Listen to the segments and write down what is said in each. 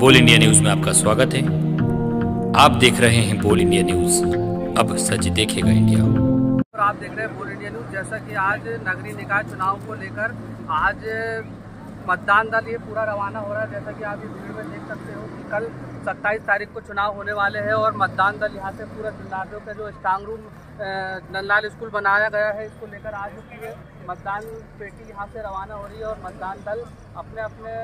बोल India news में आपका स्वागत है। आप देख रहे हैं बोल इंडिया न्यूज़। अब सच देखेगा इंडिया। और आप देख रहे हैं बोल इंडिया न्यूज़, जैसा कि आज नगरीय निकाय चुनाव को लेकर आज मतदान दल ये पूरा रवाना हो रहा है, जैसा कि आप इस वीडियो में देख सकते हो कि कल 27 तारीख को चुनाव होने वाले हैं और मतदान दल यहाँ से पूरा जिलाधियों का जो स्ट्रांग रूम नंदलाल स्कूल बनाया गया है, इसको लेकर आज मतदान पेटी यहाँ से रवाना हो रही है और मतदान दल अपने अपने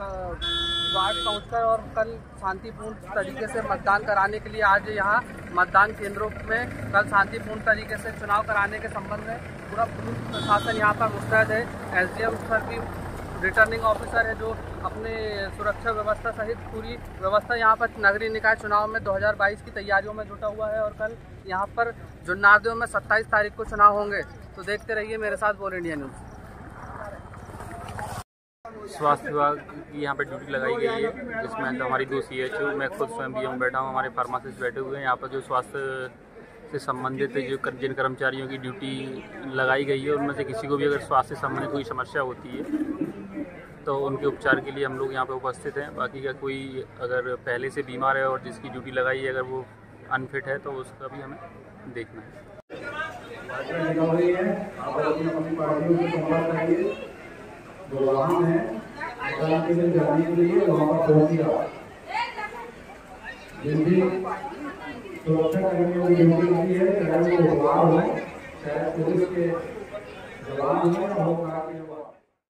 वार्ड पहुंचकर और कल शांतिपूर्ण तरीके से मतदान कराने के लिए आज यहाँ मतदान केंद्रों में कल शांतिपूर्ण तरीके से चुनाव कराने के संबंध में पूरा पुलिस प्रशासन यहाँ पर मुस्तैद है। एस एसडीएम सर भी रिटर्निंग ऑफिसर है जो अपने सुरक्षा व्यवस्था सहित पूरी व्यवस्था यहाँ पर नगरीय निकाय चुनाव में 2022 की तैयारियों में जुटा हुआ है और कल यहाँ पर जुन्नारदेव में 27 तारीख को चुनाव होंगे। तो देखते रहिए मेरे साथ बोल इंडिया न्यूज़। स्वास्थ्य विभाग की यहाँ पे ड्यूटी लगाई गई है जिसमें तो हमारी दो सी एच ओ मैं खुद स्वयं भी में बैठा हूँ हमारे फार्मासिस्ट बैठे हुए हैं। यहाँ पर जो स्वास्थ्य से संबंधित जो कर, जिन कर्मचारियों की ड्यूटी लगाई गई है उनमें से किसी को भी अगर स्वास्थ्य से संबंधित कोई समस्या होती है तो उनके उपचार के लिए हम लोग यहाँ पर उपस्थित हैं। बाकी का कोई अगर पहले से बीमार है और जिसकी ड्यूटी लगाई है अगर वो अनफिट है तो उसका भी हमें देखना है। जो वाहन है। के लिए जाने के लिए वहाँ पर पहुँच गया जिन सुरक्षा कर्मियों की ड्यूटी लगी है चाहे वो बाहर हो चाहे पुलिस के जवान हो